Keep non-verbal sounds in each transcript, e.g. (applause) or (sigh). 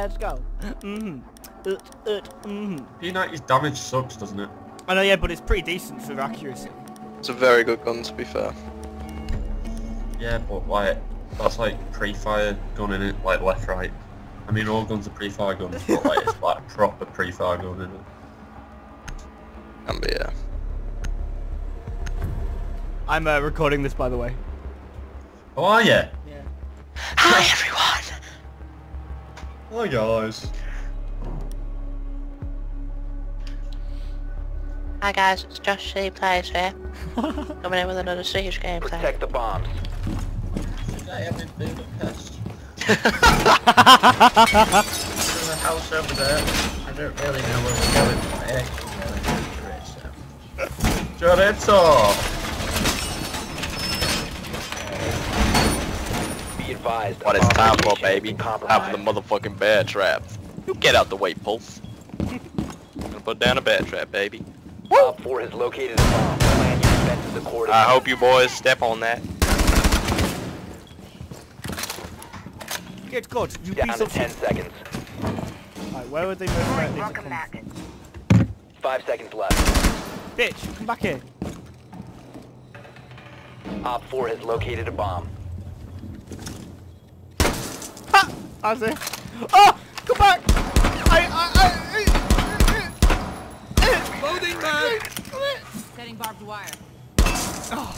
let's go. Mm-hmm. Uh, uh, mm-hmm. P90's damage sucks, doesn't it? I know, yeah, but it's pretty decent for accuracy. It's a very good gun to be fair. Yeah, but like, that's like pre-fire gun in it, like left, right. I mean, all guns are pre-fire guns, but like, it's (laughs) like a proper pre-fire gun in it. Can be, yeah. I'm uh, recording this, by the way. How are you? Yeah. Hi everyone! Hi guys. Hi guys, it's Josh C Plays here. (laughs) Coming in with another Siege gameplay. Protect the bombs. I haven't been a pest. There's (laughs) a house over there. I don't really know where we're going. but I actually know it's Chorizo! Be advised. What it's time for, location baby. Time for the motherfucking bear trap. You get out the way, Pulse. Gonna put down a bear trap, baby. Op 4 has located a bomb. Plan your defenses accordingly. I hope you boys step on that. Get God, you Down piece to of 10 shit. seconds. Right, where would they most likely to come? 5 seconds left. Bitch, come back here. Op 4 has located a bomb. That's it. Oh! Come back! I, I, I... Loading man! Setting barbed wire. Oh.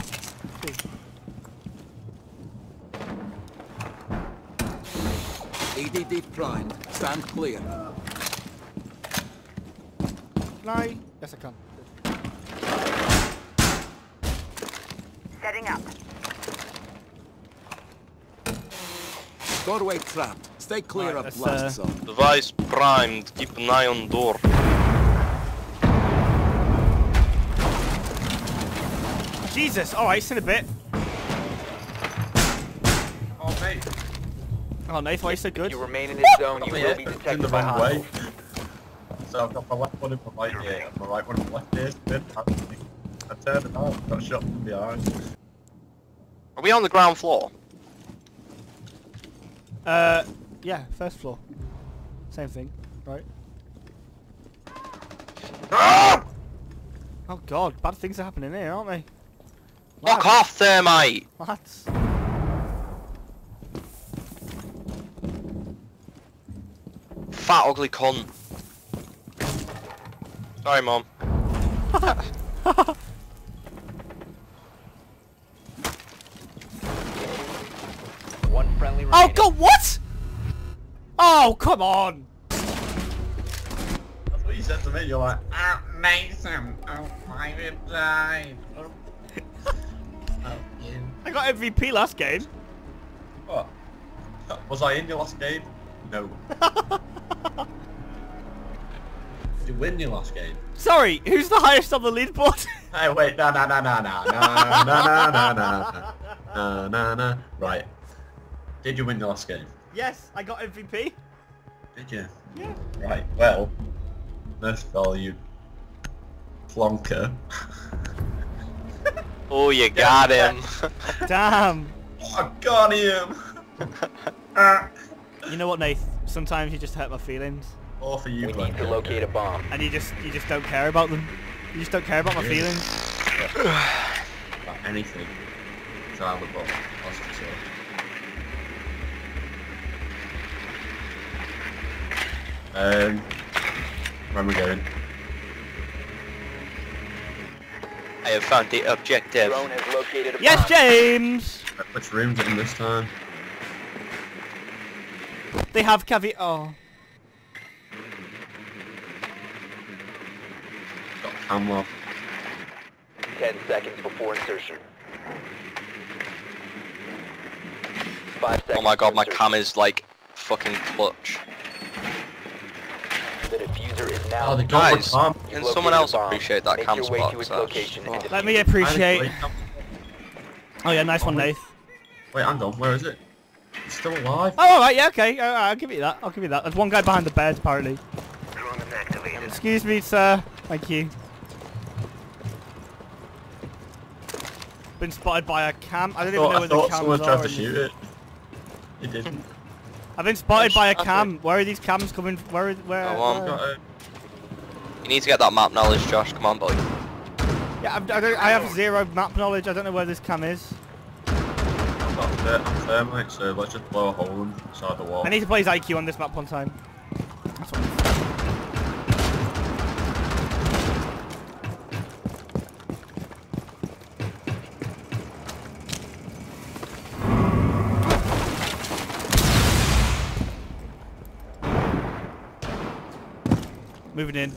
ADD primed. Stand clear. Can I? Yes, I can. Setting up. Doorway trapped. Stay clear Right, of let's, blast uh, zone. Device primed. Keep an eye on door. Jesus! Oh, Alright, in a bit. Oh mate, Oh, Nathan, why are you so good? If you remain in this zone, you will yeah, be in the detected by wrong way. So I've got my left one in my right ear and my right one in my left ear. Then I turned it out, got shot from behind. Are we on the ground floor? Uh, yeah, first floor. Same thing, right? Ah! Oh god, bad things are happening here, aren't they? Fuck off there, mate! Lads. Fat ugly cunt. Sorry, mom. Oh, come on! That's what you said to me. You're like, ah, Mason, oh, private died. Oh, oh you. I got MVP last game. What? Was I in your last game? No. Did you win your last game? Sorry, who's the highest on the leaderboard? Hey, wait, no, no, no, no, no, no, no, no, no, no, no, no, no. Right. Did you win your last game? yes, I got MVP. Did you? Yeah. Right, well, first of all, you plonker. (laughs) Oh, you got him. (laughs) Damn. Oh, I got him! (laughs) Ah. You know what, Nath? Sometimes you just hurt my feelings, All for you, We Glenn. need to locate a bomb. and you just you just don't care about them. You just don't care about my Yeah. feelings. About (sighs) anything. Child of all. Hospital. Um, where am I going? I have found the objective. Drone has located a Yes, bomb. James. Which room's it in this time? They have caveat. Oh, Got camera. 10 seconds before insertion. 5 seconds. Oh my god, my insertion. cam is like fucking clutch. The diffuser is now. Oh, they got Guys, my Can someone else bomb. appreciate that Make cam your way spot? to its 'Cause that's- location and fuck. let me appreciate. Oh yeah, nice one, Nath. Wait, hang on. Where is it? It's still alive. Oh, alright, yeah, okay. Uh, I'll give you that. I'll give you that. There's one guy behind the bed, apparently. Excuse me, sir. Thank you. Been spotted by a cam. I I don't even know thought, I where the thought cams someone are. tried to shoot it. It didn't. I've been spotted by a cam. Where are these cams coming? Where? are- Where? Oh, well, where- Got a, You need to get that map knowledge, Josh. Come on, boy. Yeah, I, I, don't, I have zero map knowledge. I don't know where this cam is. I've got a bit of thermite, so let's just blow a hole inside the wall. I need to play his IQ on this map one time. Moving in.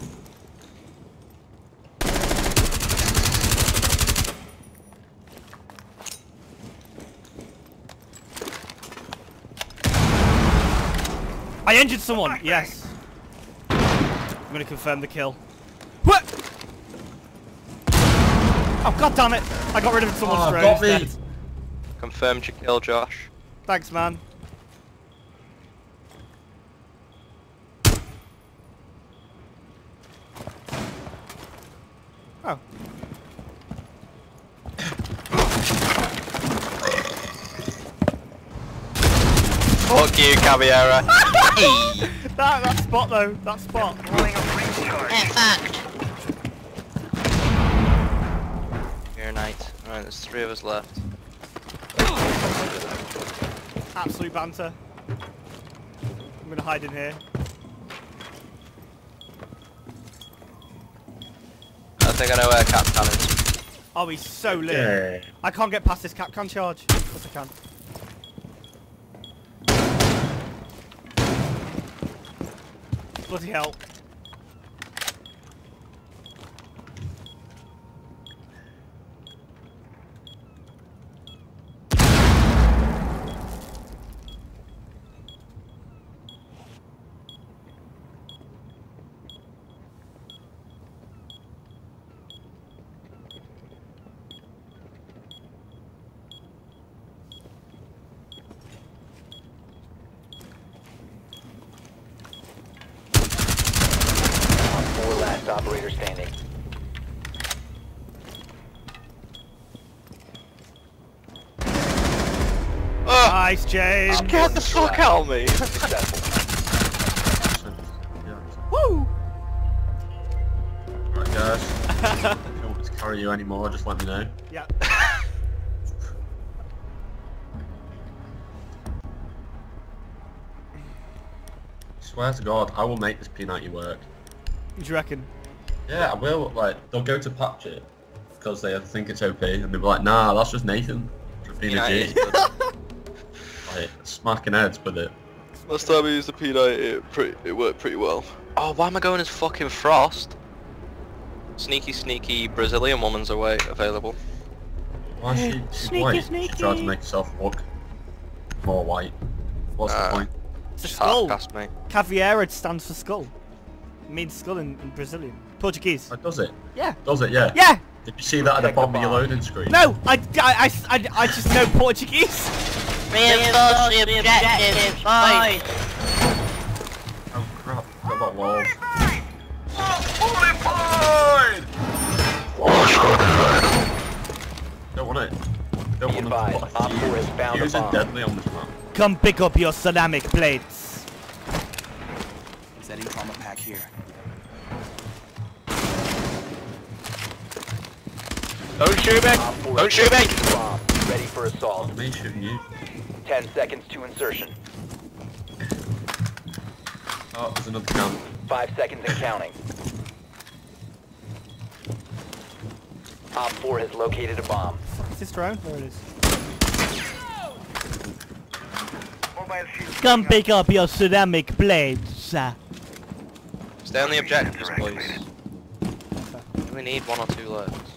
I injured someone. Yes. I'm gonna confirm the kill. What? Oh god damn it! I got rid of someone's Oh, drone got me. instead. Confirmed your kill, Josh. Thanks, man. Fuck you, Caveira. (laughs) Hey. That that spot though. That spot. Get fucked. You're a knight. Alright, there's three of us left. Absolute banter. I'm gonna hide in here. I think I know where Kapkan is. Oh, he's so lit. Yeah. I can't get past this Kapkan charge. Yes, I can. Bloody hell. Four last operator standing. Oh, Nice, James. get the fuck out of me! Successful. (laughs) Yeah. Woo! Right, guys. (laughs) if you don't want me to carry you anymore, just let me know. Yeah. (laughs) Swear to God, I will make this P90 work. What do you reckon? Yeah, I will. Like, they'll go to patch it because they think it's OP, and they'll be like, "Nah, that's just Nathan just being a G." like, smacking heads with it. Last time I used the P90, it, pretty, it worked pretty well. Oh, why am I going as fucking Frost? Sneaky, sneaky Brazilian woman's away available. Why is she, she's Sneaky, white? sneaky. She tried to make herself look more white. What's Uh, the point? It's a skull. half-cast me. Caveira stands for skull. It means skull in, in Brazilian. Portuguese. Oh, does it? Yeah. Does it? Yeah. Yeah! Did you see that at the bottom of your loading screen? No! I, I, I, I, I just know Portuguese! Reinforce the objective, boys. Oh crap! What about walls? Don't want it. Don't want advised, to Op 4 has found a Use it bomb. deadly on this map. Come pick up your ceramic plates. Setting trauma pack here. Don't shoot me! Don't shoot me! has located a bomb. Ready for assault. Me shooting you. 10 seconds to insertion. Oh, there's another cam. 5 seconds and counting. Op 4 has located a bomb. Is this drone? There it is. Come pick up your ceramic plates. Stay on the objectives, please. We need one or two left.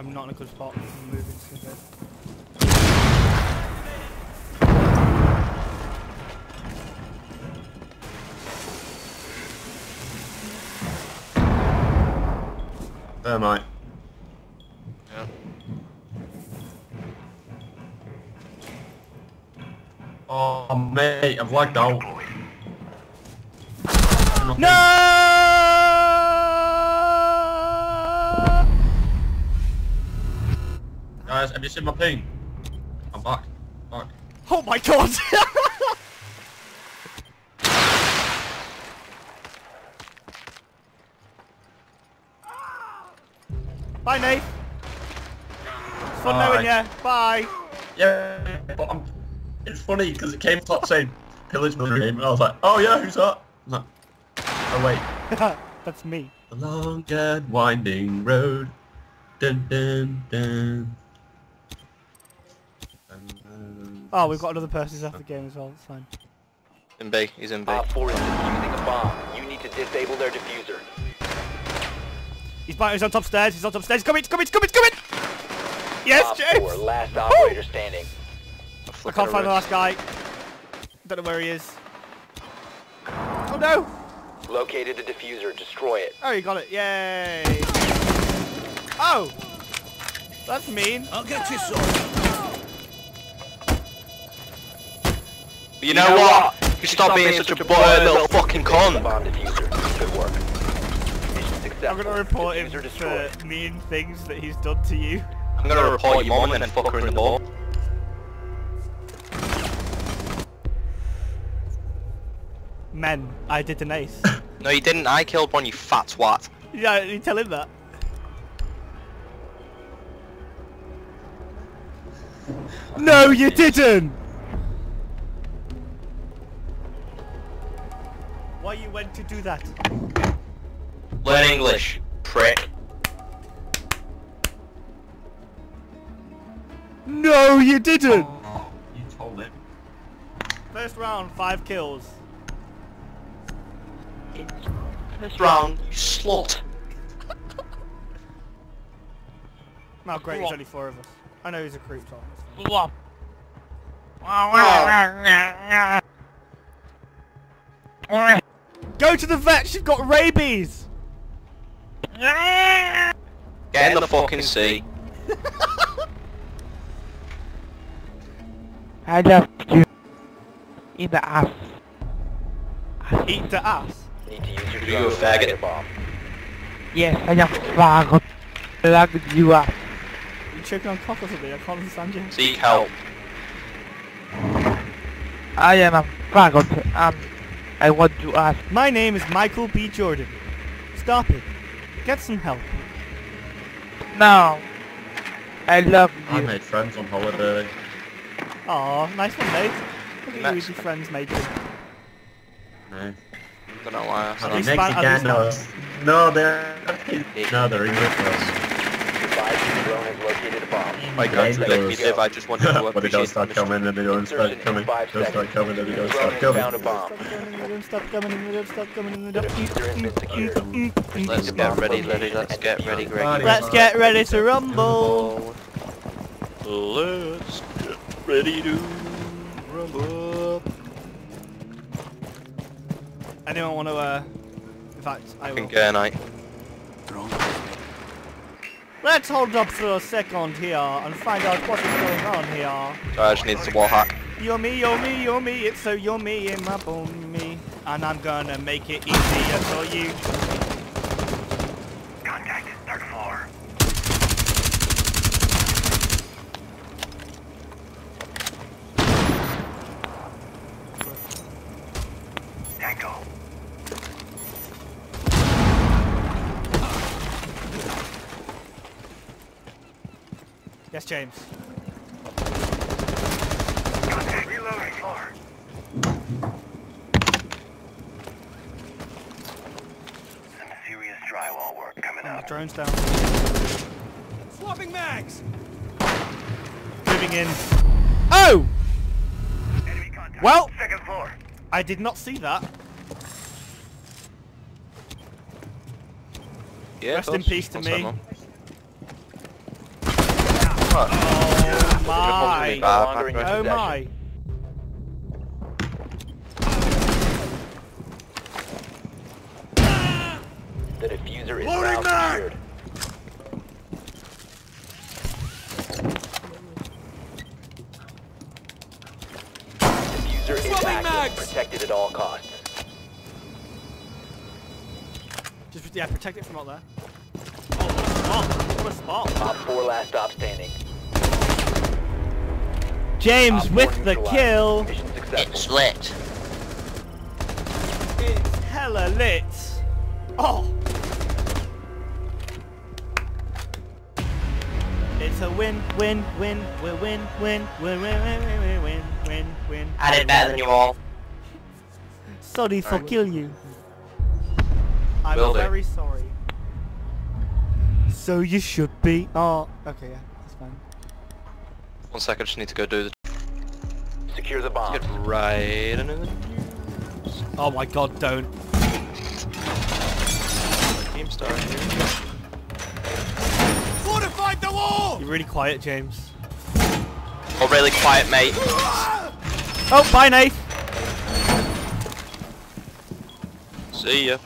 I'm not in a good spot. I'm moving too bit. There, mate. Yeah. Oh, mate, I've lagged out. No! Guys, have you seen my ping? I'm back. Back. Oh my god! (laughs) Bye, Nate. It's fun Bye. knowing ya. Bye. Yeah, but I'm, it's funny because it came up saying pillage another game, and I was like, oh yeah, who's that? I'm like, oh wait, (laughs) That's me. the long and winding road. Dun dun. Dun, Oh, we've got another person who's after the game as well. It's fine. In B. He's in B. Op 4 is defusing a bomb. You need to disable their diffuser. He's, by, he's on top stairs. He's on top stairs. He's coming. He's coming. He's coming. He's coming. Yes, Op James. 4, last operator standing. I can't find the last guy. Don't know where he is. Oh no! Located the diffuser. Destroy it. Oh, you got it. Yay! Oh! That's mean. I'll get you some. You know what? You stop being such a butthurt little fucking cunt. Good work. I'm gonna report him Diffuser destroyed. for mean things that he's done to you. I'm gonna report your mum and then fuck her in the ball. Men, I did an ace. (laughs) No, you didn't. I killed one, you fat twat. yeah, you tell him that. No, you didn't! Why you went to do that? Learn English, prick. No, you didn't! Oh, you told him. First round, five kills. First round, you slut. (laughs) Oh, great, there's only four of us. I know he's a creep, Tom. Go to the vet, she's got rabies! Get in the fucking sea. (laughs) I love you. In the ass. Eat the ass. Need to use your You a faggot. a bomb. Yes, I am faggot. I love you ass. You choking on cock or something? I can't understand you. Seek help. I am a faggot. Um, I want to ask. My name is Michael B. Jordan. Stop it. Get some help. No. I love you. I made friends on holiday. Aw, nice one, mate. Look at you Next. with your friends making. No. Don't know why I Are said they that. Span- are they No, they're no, they're English. Advise your drone has located a bomb. Let me live. I just wanted to (laughs) but they appreciate don't start the coming and they don't start coming. Don't start coming and they don't Drone start has coming. found a bomb. Don't stop coming in, don't stop coming in, The don't diffuser has been secured. Let's get ready, ready, let's get ready, Greg. Let's get ready to rumble. Let's get ready to rumble. Anyone want to, uh... In fact, I Fucking will. gay night. Let's hold up for a second here and find out what is going on here. So I just need some hack. Yummy, yummy, yummy, it's so yummy in my bummy. And I'm gonna make it easier for you. James. Contact. Reloading floor. Some serious drywall work coming And up. drone's down. Swapping mags. Moving in. Oh! Enemy contact. Well- Second floor. I did not see that. Yeah, Rest in peace to What's me. Oh my! Oh my! The diffuser is Loading now secured. Diffuser is protected at all costs. Just yeah, protect it from out there. Oh, oh what a spot! What a spot! Op 4 last stop standing. James Op with the kill. It's lit. It's hella lit. Oh. It's a win, win, win, win, win, win, win, win, win, win, win, win, win, win. I did better than you all. Sorry for kill you. I'm very sorry. So you should be. Oh, okay, yeah, that's fine. One sec, I just need to go do the Secure the bomb. get right into the Oh my god, don't. game star here. Fortified the wall! You're really quiet, James. Oh, really quiet, mate. Oh, bye, Nate. See ya.